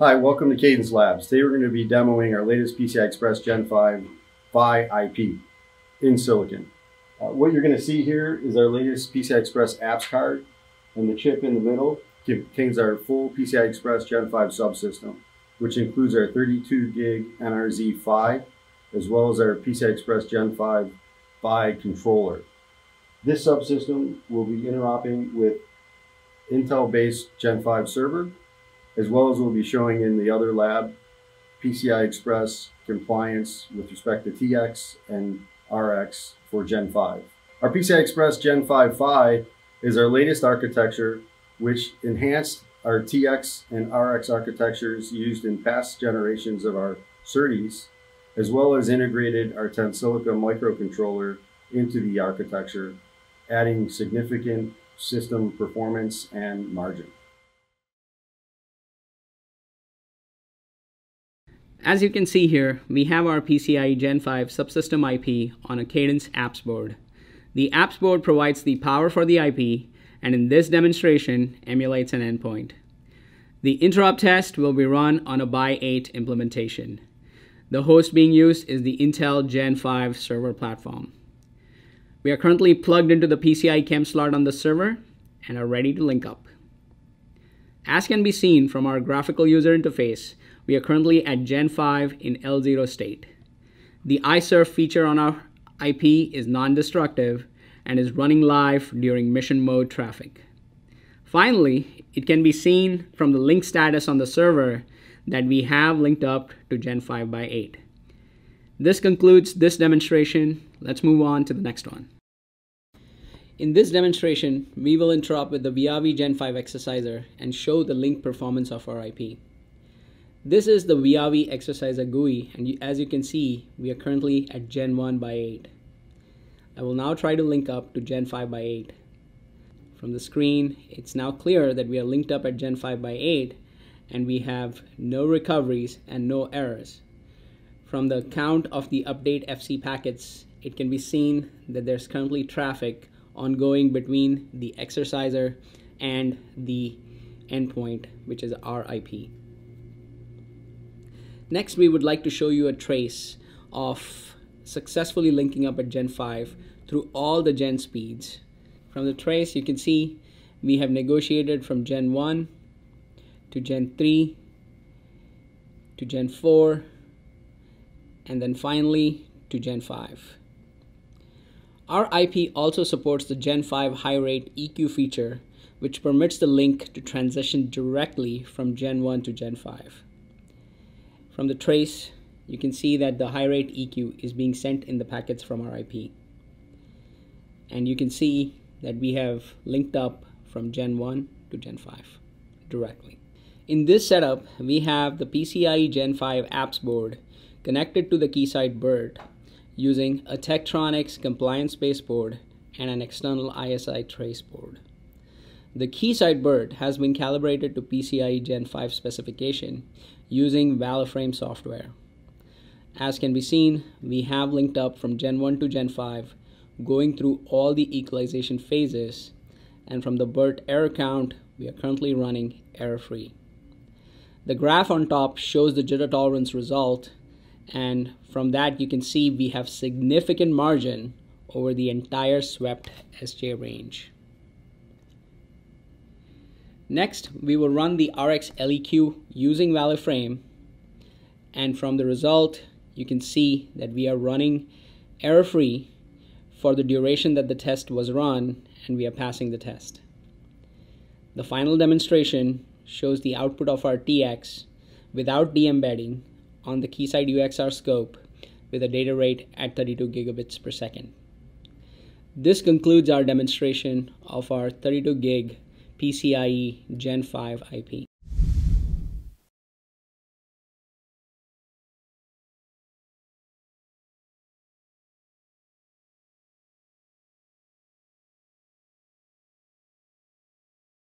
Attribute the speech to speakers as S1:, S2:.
S1: Hi, welcome to Cadence Labs. Today we're going to be demoing our latest PCI Express Gen 5 PHY IP in silicon. Uh, what you're going to see here is our latest PCI Express apps card and the chip in the middle contains our full PCI Express Gen 5 subsystem, which includes our 32 gig NRZ PHY as well as our PCI Express Gen 5 PHY controller. This subsystem will be interoperating with Intel-based Gen 5 server as well as we'll be showing in the other lab PCI Express compliance with respect to TX and RX for Gen 5. Our PCI Express Gen 5 PHY is our latest architecture which enhanced our TX and RX architectures used in past generations of our SerDes, as well as integrated our Tensilica microcontroller into the architecture, adding significant system performance and margin.
S2: As you can see here, we have our PCIe Gen 5 subsystem IP on a Cadence apps board. The apps board provides the power for the IP and in this demonstration emulates an endpoint. The interop test will be run on a by 8 implementation. The host being used is the Intel Gen 5 server platform. We are currently plugged into the PCI CEM slot on the server and are ready to link up. As can be seen from our graphical user interface, we are currently at Gen 5 in L0 state. The iSurf feature on our IP is non-destructive and is running live during mission mode traffic. Finally, it can be seen from the link status on the server that we have linked up to Gen 5 by 8. This concludes this demonstration. Let's move on to the next one. In this demonstration, we will interop with the Viavi Gen 5 exerciser and show the link performance of our IP. This is the Viavi exerciser GUI and as you can see, we are currently at Gen 1 by 8. I will now try to link up to Gen 5 by 8. From the screen, it's now clear that we are linked up at Gen 5 by 8 and we have no recoveries and no errors. From the count of the update FC packets, it can be seen that there's currently traffic ongoing between the exerciser and the endpoint, which is our IP. Next, we would like to show you a trace of successfully linking up at Gen 5 through all the Gen speeds. From the trace, you can see we have negotiated from Gen 1 to Gen 3 to Gen 4 and then finally to Gen 5. Our IP also supports the Gen 5 high rate EQ feature, which permits the link to transition directly from Gen 1 to Gen 5. From the trace, you can see that the high rate EQ is being sent in the packets from our IP. And you can see that we have linked up from Gen 1 to Gen 5 directly. In this setup, we have the PCIe Gen 5 apps board connected to the Keysight BERT using a Tektronix compliance baseboard and an external ISI trace board. The Keysight BERT has been calibrated to PCIe Gen 5 specification using ValiFrame software. As can be seen, we have linked up from Gen 1 to Gen 5, going through all the equalization phases, and from the BERT error count, we are currently running error-free. The graph on top shows the jitter tolerance result, and from that you can see we have significant margin over the entire swept SJ range. Next, we will run the RX LEQ using ValiFrame, and from the result, you can see that we are running error-free for the duration that the test was run, and we are passing the test. The final demonstration shows the output of our TX without de-embedding on the Keysight UXR scope with a data rate at 32 gigabits per second. This concludes our demonstration of our 32 gig PCIe Gen 5 IP.